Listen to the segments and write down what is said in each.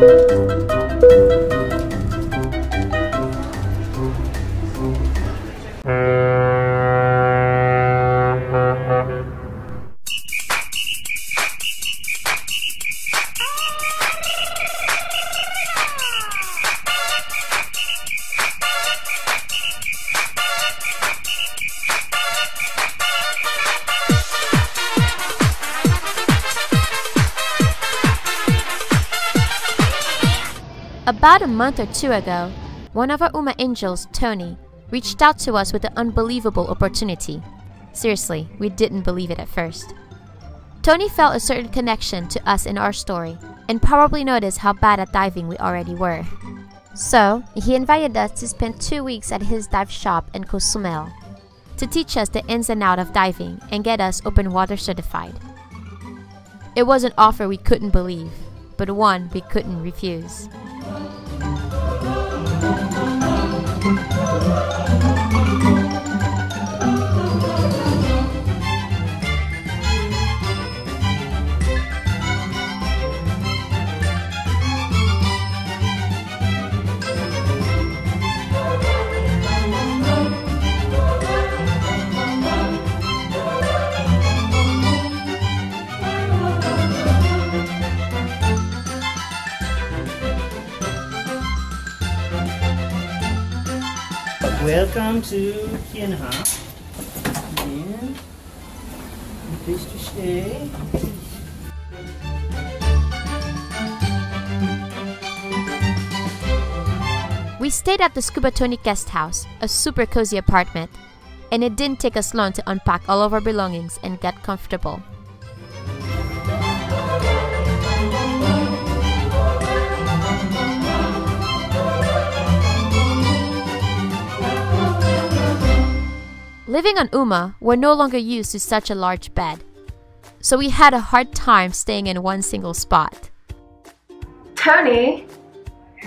Thank you. About a month or two ago, one of our Uma angels, Tony, reached out to us with an unbelievable opportunity. Seriously, we didn't believe it at first. Tony felt a certain connection to us in our story and probably noticed how bad at diving we already were. So, he invited us to spend two weeks at his dive shop in Cozumel to teach us the ins and outs of diving and get us open water certified. It was an offer we couldn't believe, but one we couldn't refuse. Thank you. Welcome to Kienha. And to stay. We stayed at the Scuba Tony guest house, a super cozy apartment, and it didn't take us long to unpack all of our belongings and get comfortable. Living on Uma, we're no longer used to such a large bed, so we had a hard time staying in one single spot. Tony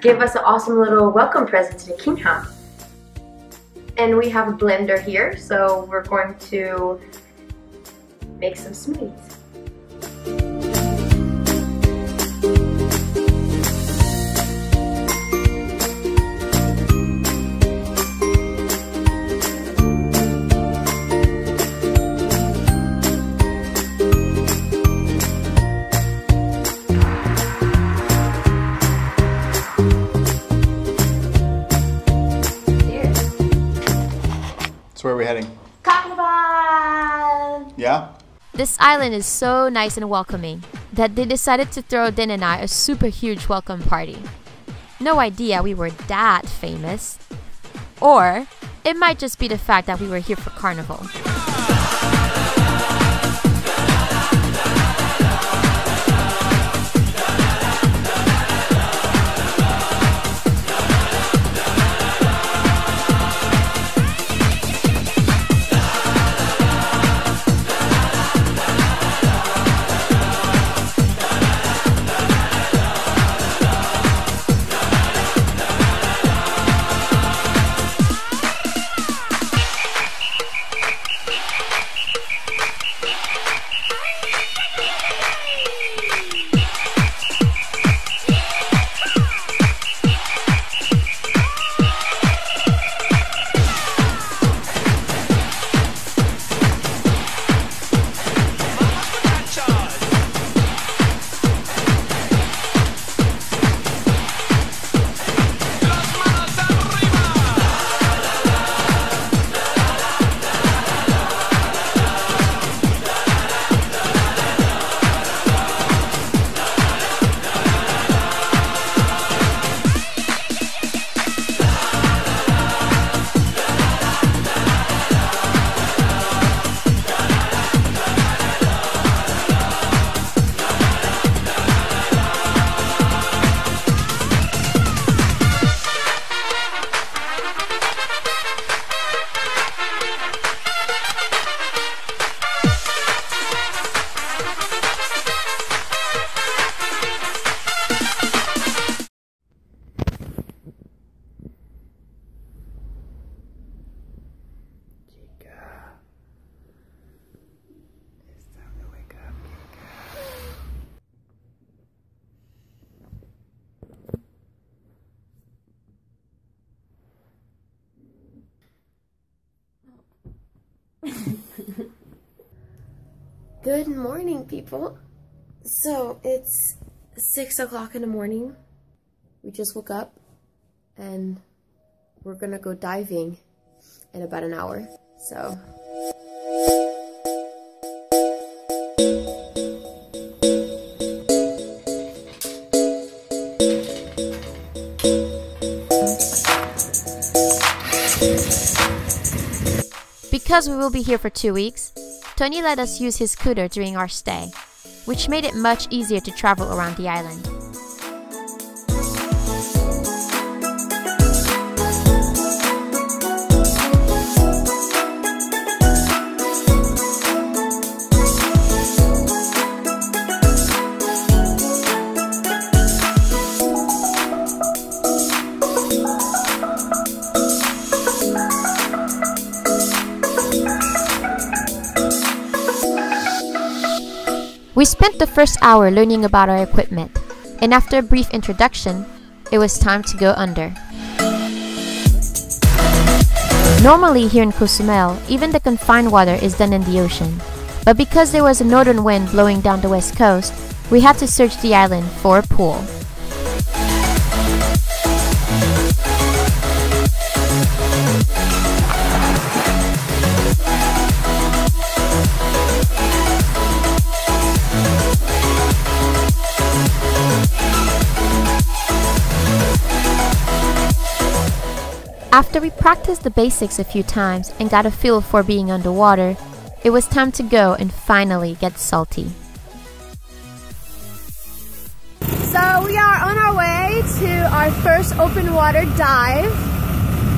gave us an awesome little welcome present to the Kinha. And we have a blender here, so we're going to make some smoothies. Heading? Kakava! Yeah? This island is so nice and welcoming that they decided to throw Dan and I a super huge welcome party. No idea we were that famous. Or it might just be the fact that we were here for carnival. Good morning, people. So it's six o'clock in the morning. We just woke up and we're gonna go diving in about an hour. So. Because we will be here for two weeks, Tony let us use his scooter during our stay, which made it much easier to travel around the island. Spent the first hour learning about our equipment, and after a brief introduction, it was time to go under. Normally here in Cozumel, even the confined water is done in the ocean. But because there was a northern wind blowing down the west coast, we had to search the island for a pool. After we practiced the basics a few times and got a feel for being underwater, it was time to go and finally get salty. So we are on our way to our first open water dive.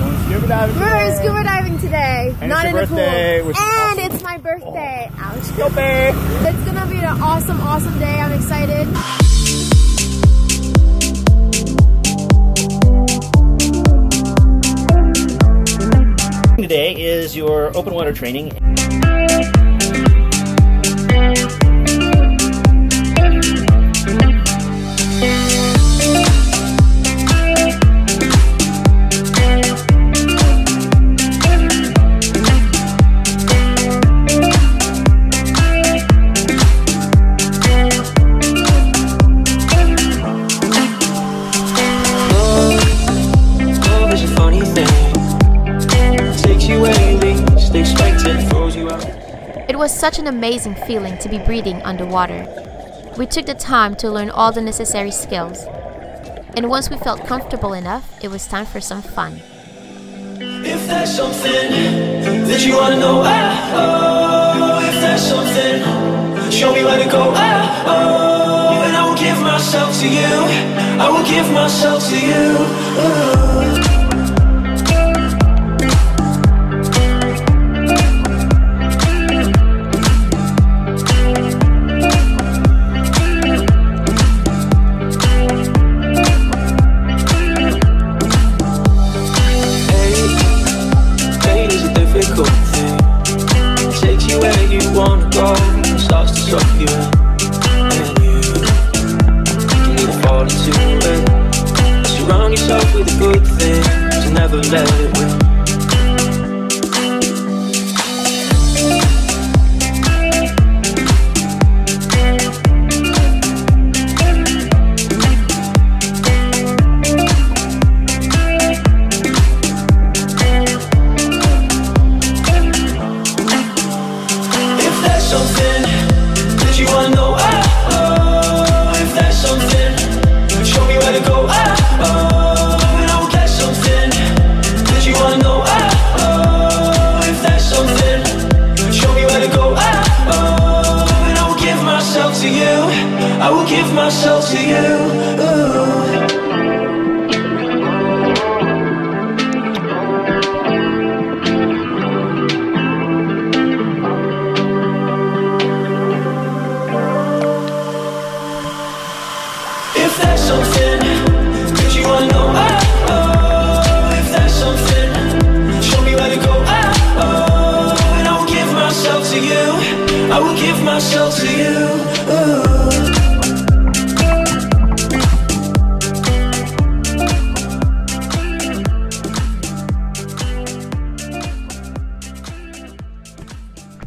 Going scuba diving. We're today. scuba diving today, And not in your a pool. birthday, which is and awesome. it's my birthday. Oh. Ouch. Go big. It's gonna be an awesome, awesome day. I'm excited. Today is your open water training. Such an amazing feeling to be breathing underwater. We took the time to learn all the necessary skills. And once we felt comfortable enough, it was time for some fun. If there's something that you wanna know, ah, oh, if there's something, show me where to go, ah, oh, and I will give myself to you. I will give myself to you. oh.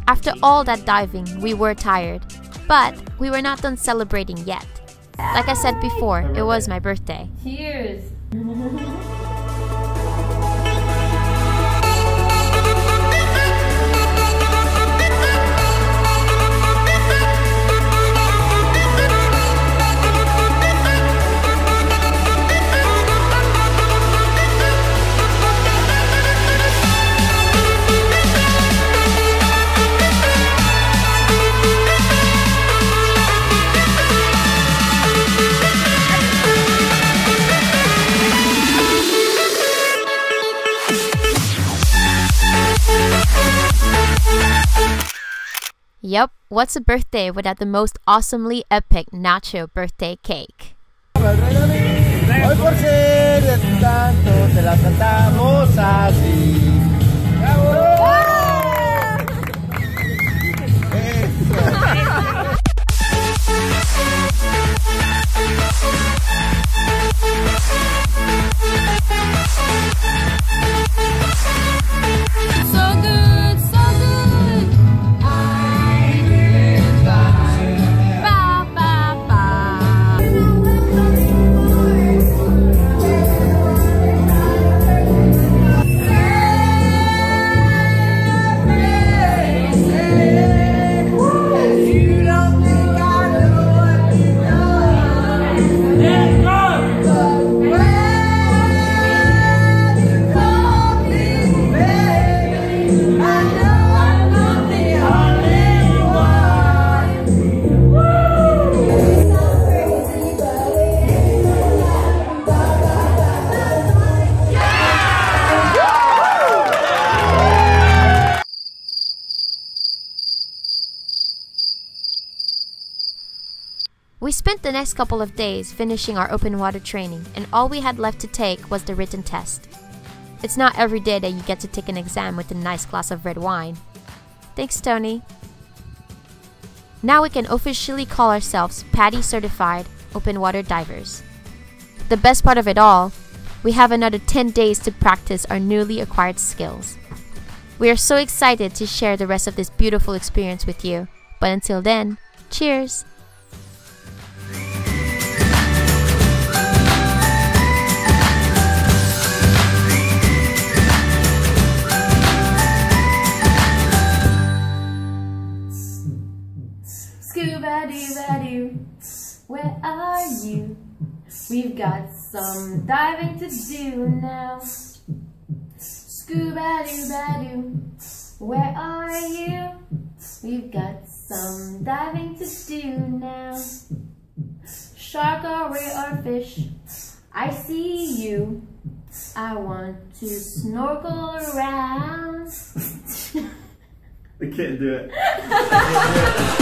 After all that diving, we were tired, but we were not done celebrating yet. Like I said before, it was my birthday. Cheers. Yup, what's a birthday without the most awesomely epic nacho birthday cake? Hoy por ser de tanto te la cantamos así. Spent the next couple of days finishing our open water training, and all we had left to take was the written test. It's not every day that you get to take an exam with a nice glass of red wine. Thanks, Tony. Now we can officially call ourselves PADI certified open water divers. The best part of it all, we have another 10 days to practice our newly acquired skills. We are so excited to share the rest of this beautiful experience with you, but until then, cheers! Got some diving to do now. Scuba doo doo, where are you? We've got some diving to do now. Shark or ray or fish, I see you. I want to snorkel around. I can't do it.